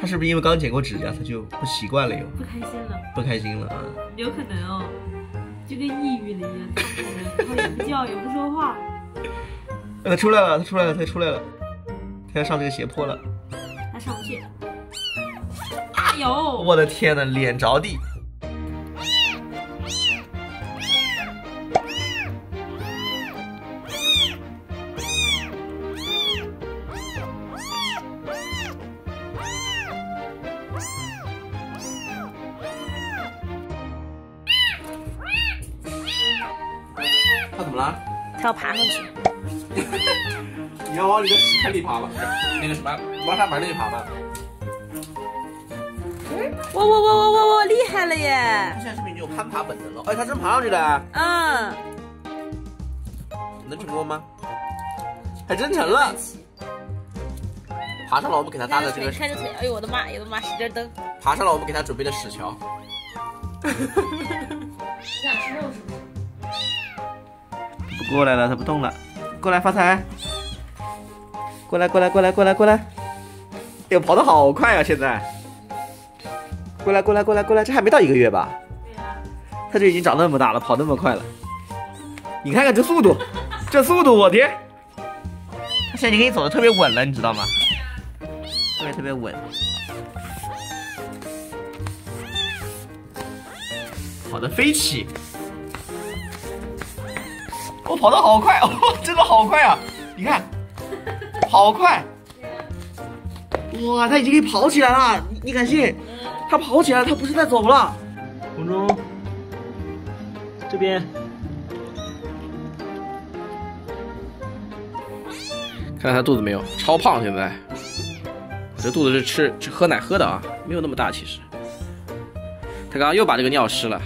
他是不是因为刚剪过指甲，他就不习惯了又不开心了，不开心了啊？有可能哦，就跟抑郁了一样，然后也不叫也不说话。他出来了，他出来了，他出来了，他要上这个斜坡了。他上不去。哎呦！我的天呐，脸着地。他怎么了？他要爬上去。你要往你的屎坑里爬吗？那个什么，往他门里爬吗？哇哇哇哇哇哇！厉害了耶！他现在是不是已经有攀爬本能了？哎，他真爬上去了。嗯。能成功吗？还真成了。爬上了，我们给他搭的这个。开着腿，哎呦我的妈！哎呦我的妈！使劲蹬。爬上了，我们给他准备的屎桥。过来了，它不动了。过来发财。过来过来过来过来过来。哎呦，跑得好快啊！现在。过来过来过来过来，这还没到一个月吧？对呀。他就已经长那么大了，跑那么快了。你看看这速度，这速度，我天！他现在已经可以走的特别稳了，你知道吗？特别特别稳。跑得飞起。我跑得好快哦，真的好快啊！你看，好快！哇，他已经可以跑起来了，你你敢信？他跑起来，他不是在走了。空中，这边，看看他肚子没有，超胖现在。我这肚子是吃吃喝奶喝的啊，没有那么大其实。他刚刚又把这个尿湿了。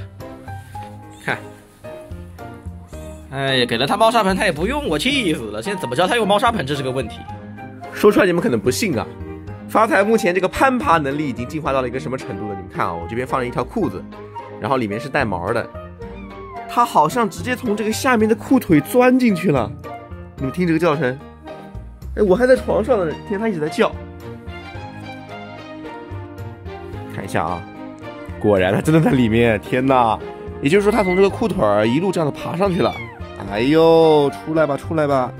哎呀，给了他猫砂盆，他也不用，我气死了！现在怎么教他用猫砂盆，这是个问题。说出来你们可能不信啊，发财目前这个攀爬能力已经进化到了一个什么程度了？你们看啊，我这边放了一条裤子，然后里面是带毛的，它好像直接从这个下面的裤腿钻进去了。你们听这个叫声，哎，我还在床上呢，听它一直在叫。看一下啊，果然它真的在里面，天哪！也就是说，它从这个裤腿一路这样的爬上去了。哎呦，出来吧，出来吧！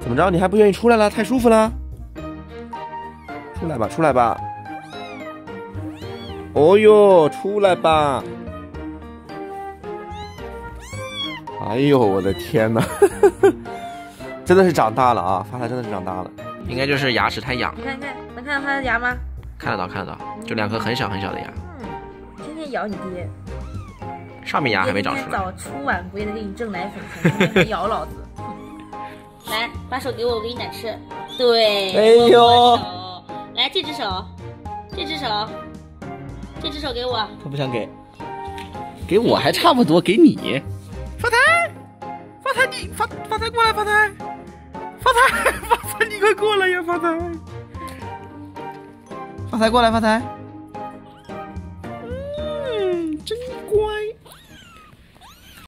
怎么着？你还不愿意出来了？太舒服了！出来吧，出来吧！哦呦，出来吧！哎呦，我的天哪！真的是长大了啊！发财真的是长大了，应该就是牙齿太痒。你看看，能看到他的牙吗？看得到，看得到，就两颗很小很小的牙。嗯，天天咬你爹。上面牙还没长出来。早出晚归的给你挣奶粉钱，还咬老子！来，把手给我，我给你奶吃。对，哎呦，来这只手，这只手，这只手给我。他不想给，给我还差不多，给你。发财，发财你发发财过来，发财，发财发财你快过来呀，发财，发财过来，发财。